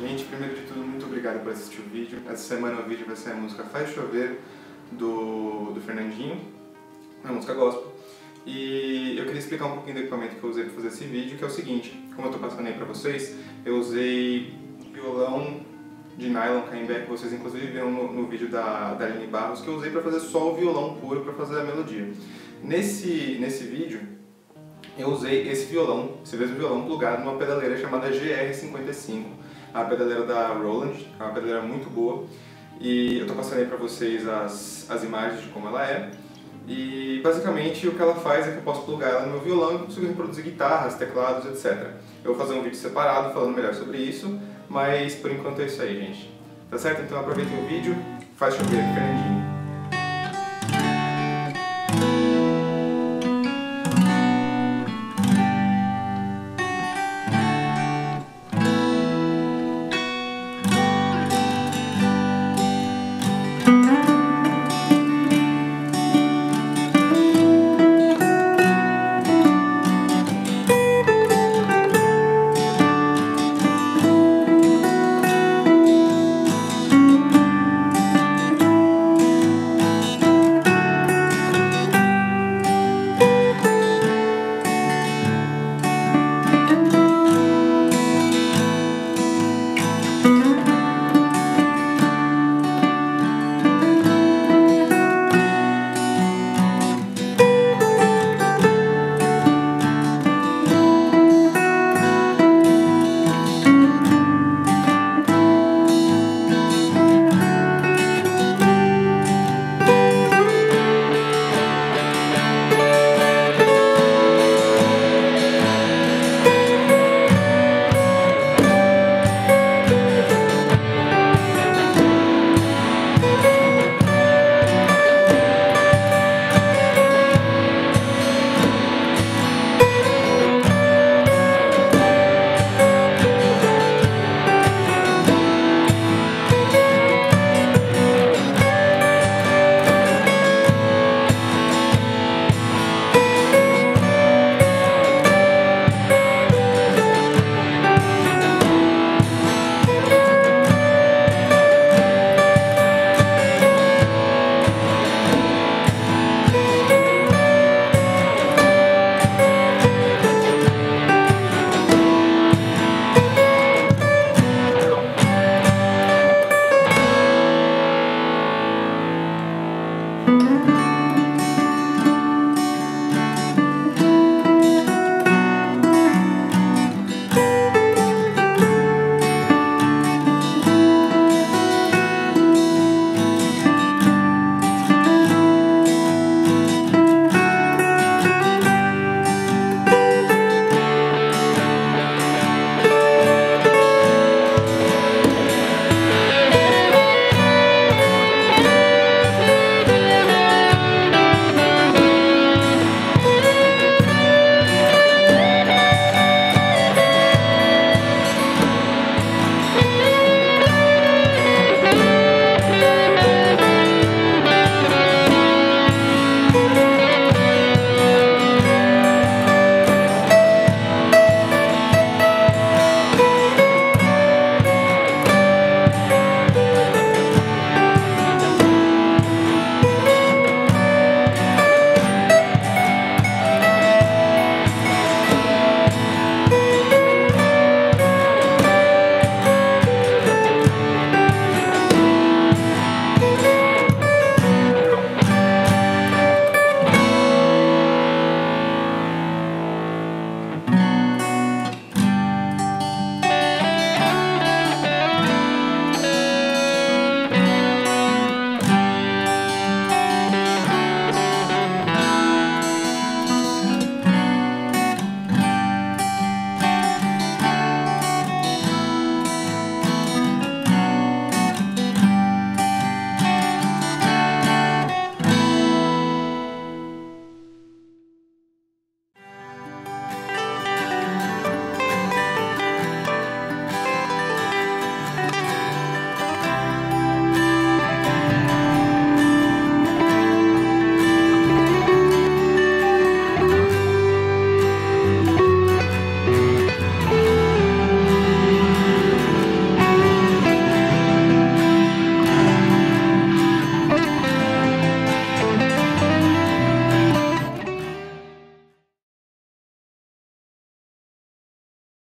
Gente, primeiro de tudo, muito obrigado por assistir o vídeo. Essa semana o vídeo vai ser a música Faz Chover, do, do Fernandinho, uma música gospel. E eu queria explicar um pouquinho do equipamento que eu usei para fazer esse vídeo, que é o seguinte, como eu estou passando aí para vocês, eu usei violão de nylon que vocês inclusive viram no, no vídeo da, da Aline Barros, que eu usei para fazer só o violão puro para fazer a melodia. Nesse, nesse vídeo, eu usei esse violão, esse mesmo violão plugado numa pedaleira chamada GR55, a pedaleira da Roland, é uma pedaleira muito boa, e eu estou passando aí para vocês as, as imagens de como ela é. E basicamente o que ela faz é que eu posso plugar ela no meu violão e consigo reproduzir guitarras, teclados, etc. Eu vou fazer um vídeo separado falando melhor sobre isso, mas por enquanto é isso aí, gente. Tá certo? Então aproveitem o vídeo, faz chover, Fernandinho.